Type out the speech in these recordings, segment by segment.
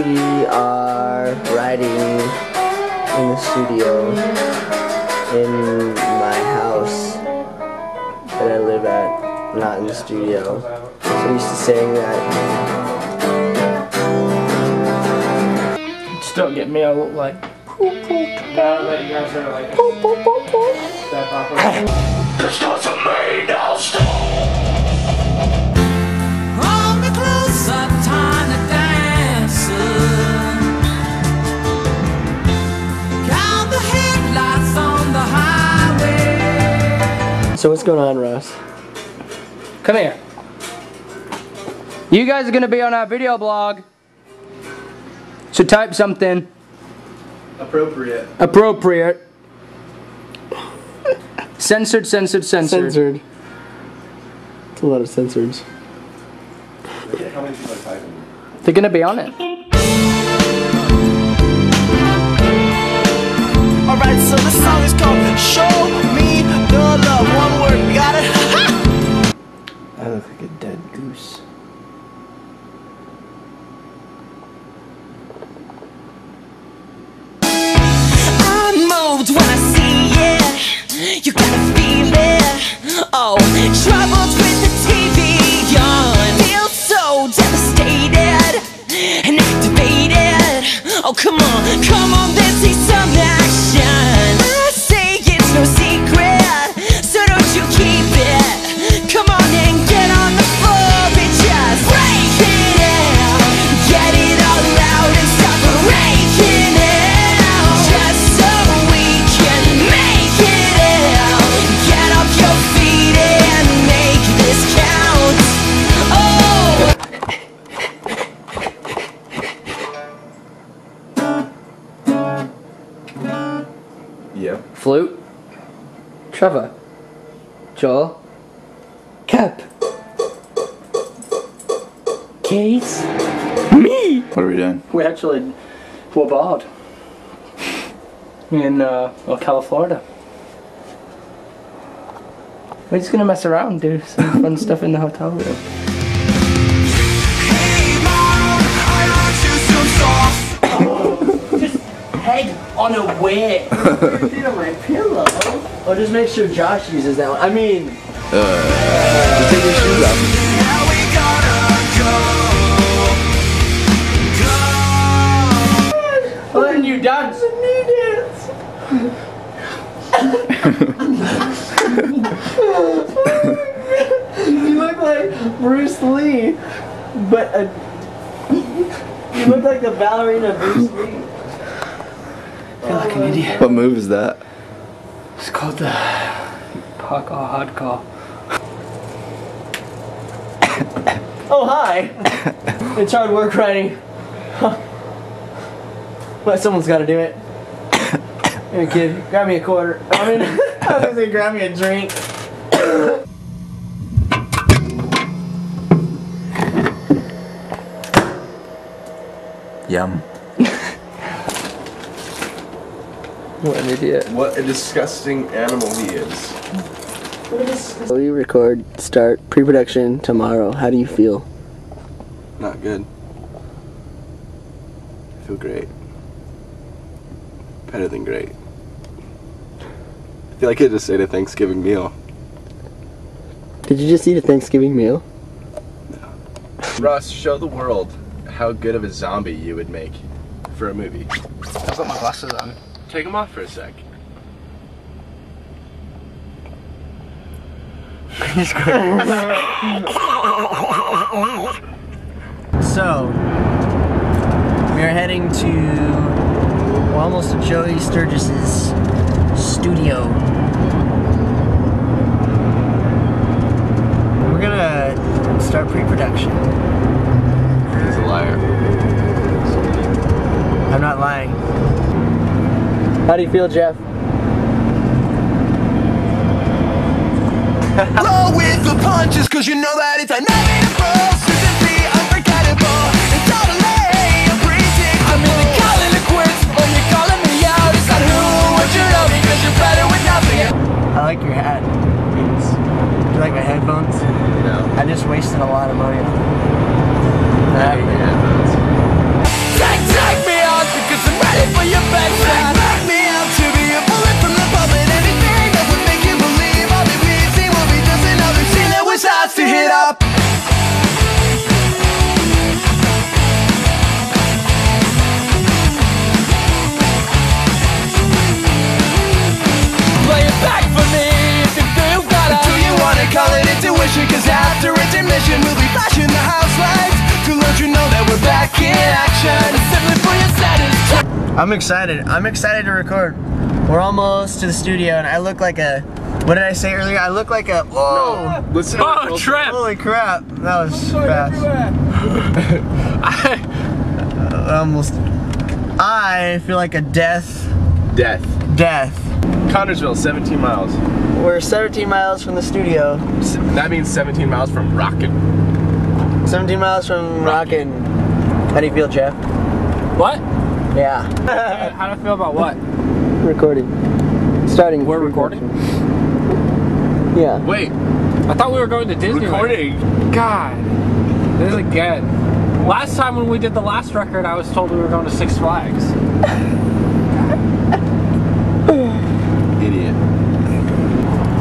We are riding in the studio in my house that I live at, not in the studio. So I'm used to saying that. Just don't get me, I look like. Hold So what's going on, Russ? Come here. You guys are gonna be on our video blog. So type something Appropriate. appropriate. Censored, censored, censored. Censored. It's a lot of censors. How many people are typing? They're gonna be on it. You gotta feel it. Oh, troubles with the TV on. Feel so devastated and activated. Oh, come on, come on, Yep. Flute. Trevor. Joel. Cap. Case. Me. What are we doing? We actually were bored in uh, Ocala, Florida. We're just gonna mess around, do some fun stuff in the hotel room. Head on a way. Feet on my pillow. Oh, just make sure Josh uses that one. I mean, Just take your shoes off. You dance. you look like Bruce Lee, but a, you look like the ballerina Bruce Lee. Like an idiot. What move is that? It's called the parkour hardcore. Oh hi! it's hard work writing. but someone's got to do it. Here, kid, grab me a quarter. I mean, I was gonna say grab me a drink. Yum. What an idiot. What a disgusting animal he is. We record, start pre-production tomorrow. How do you feel? Not good. I feel great. Better than great. I feel like I just ate a Thanksgiving meal. Did you just eat a Thanksgiving meal? No. Ross, show the world how good of a zombie you would make for a movie. I've got my glasses on. Take them off for a sec. So, we are heading to well, almost to Joey Sturgis's studio. We're gonna start pre-production. How do you feel, Jeff? With the punches, cause you know that it's simply I'm excited. I'm excited to record. We're almost to the studio, and I look like a. What did I say earlier? I look like a. Oh, Whoa! Listen to Oh, Trent! Holy crap! That was fast. I almost. I feel like a death. Death. Death. Connersville, 17 miles. We're 17 miles from the studio. S- That means 17 miles from Rocket. 17 miles from Rockin'. How do you feel, Jeff? What? Yeah. How do I feel about what? recording. Starting. We're recording? Yeah. Wait, I thought we were going to Disney. recording. God. This is again. Last time when we did the last record, I was told we were going to Six Flags. Idiot.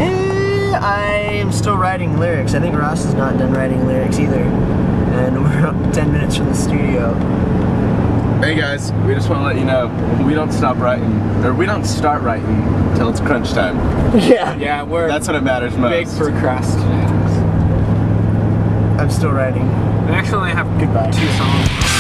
Eh, I'm still writing lyrics. I think Ross is not done writing lyrics either. And we're 10 minutes from the studio. Hey guys, we just want to let you know we don't stop writing, or we don't start writing until it's crunch time. Yeah. Yeah, we're. That's what it matters most. Big procrastinators. I'm still writing. We actually, have goodbye two songs.